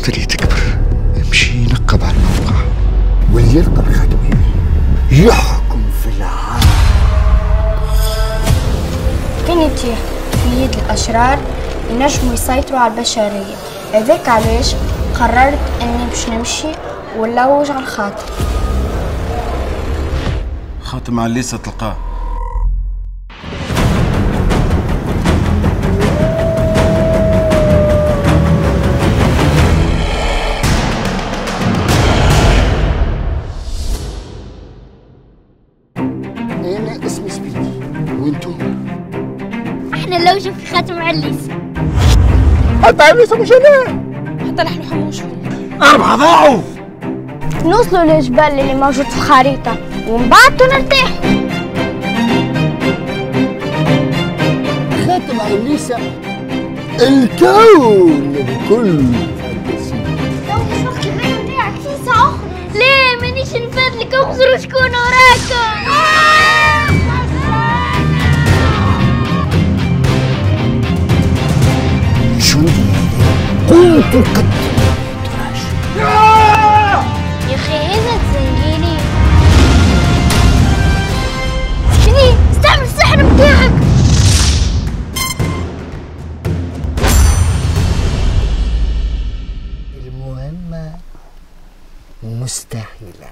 خاطري تكبر. امشي نقب على الموقع. واللي يرقب خدمي يحكم في العالم. كان يطيح في يد الأشرار ينجموا يسيطروا على البشرية. هذاك علاش قررت أني باش نمشي ونلوج على الخاطر؟ خاتم على الليسة تلقاه أنا اسمي سبيدي وانتو إحنا نلوجوا في خاتم عليس حتى عريس أبو جنان حتى لحن حموش أربعة ضاعوا نوصلوا للجبل اللي موجود في الخريطة ومن بعد نرتاح خاتم عريسة الكون بكل فانتسي ليه؟ مانيش نفدلك اخزروا شكون وراكم يا أخي هذا تزنجيني استعمل السحر بتاعك المهمة مستحيلة.